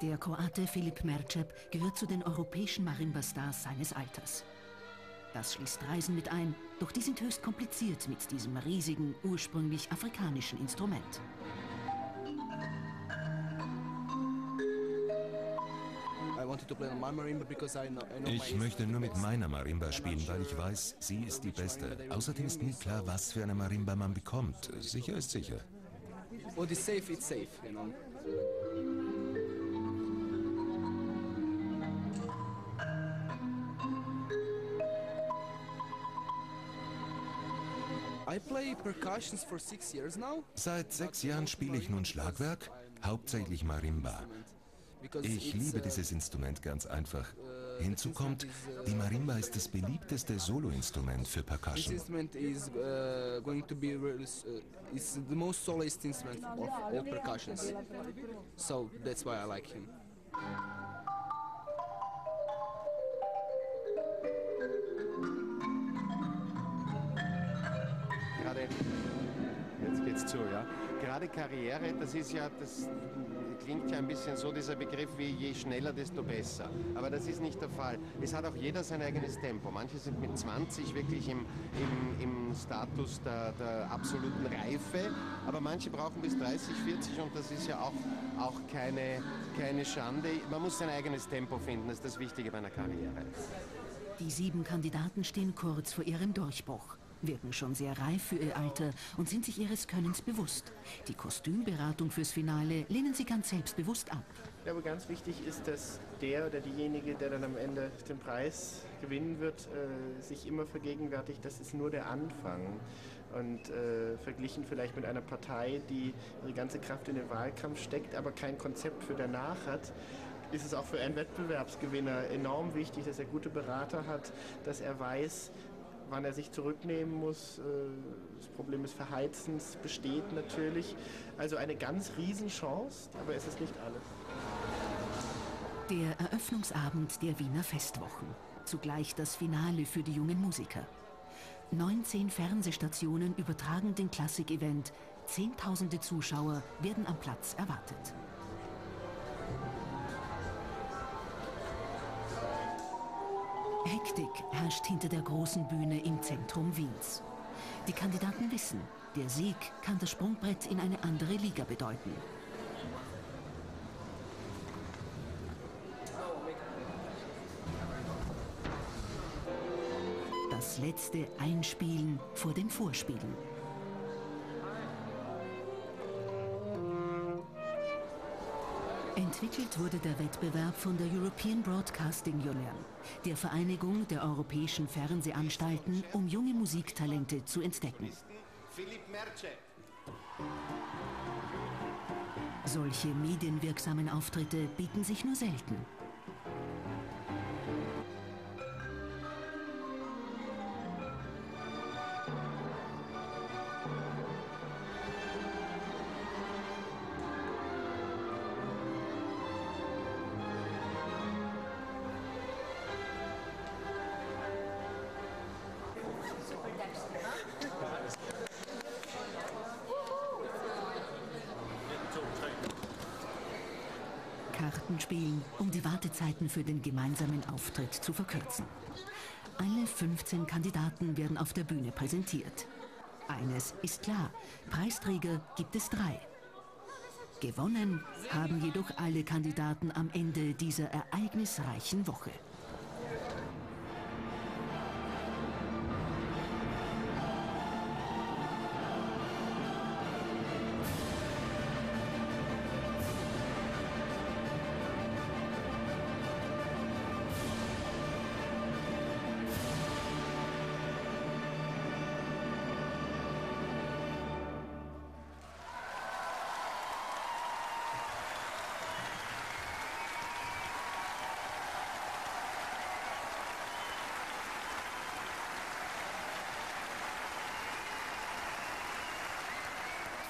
Der Kroate Filip Mercep gehört zu den europäischen Marimba-Stars seines Alters. Das schließt Reisen mit ein, doch die sind höchst kompliziert mit diesem riesigen, ursprünglich afrikanischen Instrument. Ich möchte nur mit meiner Marimba spielen, weil ich weiß, sie ist die beste. Außerdem ist nie klar, was für eine Marimba man bekommt. Sicher ist sicher. What is safe, it's safe, you know. Seit sechs Jahren spiele ich nun Schlagwerk, hauptsächlich Marimba. Ich liebe dieses Instrument ganz einfach. Hinzu kommt, die Marimba ist das beliebteste Soloinstrument für Percussion. Instrument zu, ja. Gerade Karriere, das ist ja, das klingt ja ein bisschen so, dieser Begriff wie je schneller, desto besser. Aber das ist nicht der Fall. Es hat auch jeder sein eigenes Tempo. Manche sind mit 20 wirklich im, im, im Status der, der absoluten Reife, aber manche brauchen bis 30, 40 und das ist ja auch, auch keine, keine Schande. Man muss sein eigenes Tempo finden, das ist das Wichtige bei einer Karriere. Die sieben Kandidaten stehen kurz vor ihrem Durchbruch wirken schon sehr reif für ihr Alter und sind sich ihres Könnens bewusst. Die Kostümberatung fürs Finale lehnen sie ganz selbstbewusst ab. Ich glaube, ganz wichtig ist, dass der oder diejenige, der dann am Ende den Preis gewinnen wird, äh, sich immer vergegenwärtigt, das ist nur der Anfang. Und äh, verglichen vielleicht mit einer Partei, die ihre ganze Kraft in den Wahlkampf steckt, aber kein Konzept für danach hat, ist es auch für einen Wettbewerbsgewinner enorm wichtig, dass er gute Berater hat, dass er weiß, wann er sich zurücknehmen muss. Äh, das Problem des Verheizens besteht natürlich. Also eine ganz Riesenchance, aber es ist nicht alles. Der Eröffnungsabend der Wiener Festwochen. Zugleich das Finale für die jungen Musiker. 19 Fernsehstationen übertragen den Klassik-Event. Zehntausende Zuschauer werden am Platz erwartet. Hektik herrscht hinter der großen Bühne im Zentrum Wiens. Die Kandidaten wissen, der Sieg kann das Sprungbrett in eine andere Liga bedeuten. Das letzte Einspielen vor dem Vorspielen. Entwickelt wurde der Wettbewerb von der European Broadcasting Union, der Vereinigung der europäischen Fernsehanstalten, um junge Musiktalente zu entdecken. Solche medienwirksamen Auftritte bieten sich nur selten. Karten spielen, um die Wartezeiten für den gemeinsamen Auftritt zu verkürzen. Alle 15 Kandidaten werden auf der Bühne präsentiert. Eines ist klar, Preisträger gibt es drei. Gewonnen haben jedoch alle Kandidaten am Ende dieser ereignisreichen Woche.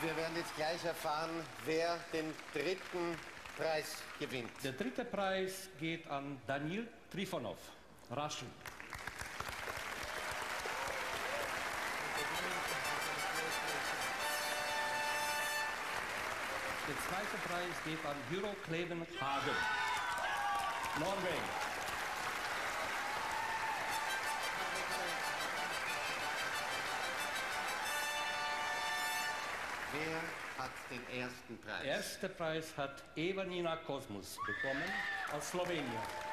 Wir werden jetzt gleich erfahren, wer den dritten Preis gewinnt. Der dritte Preis geht an Danil Trifonov, Russian. Der zweite Preis geht an Hero Kleven Hagen. Norwegen. Wer hat den ersten Preis? Erster Preis hat Evanina Kosmus bekommen aus Slowenien.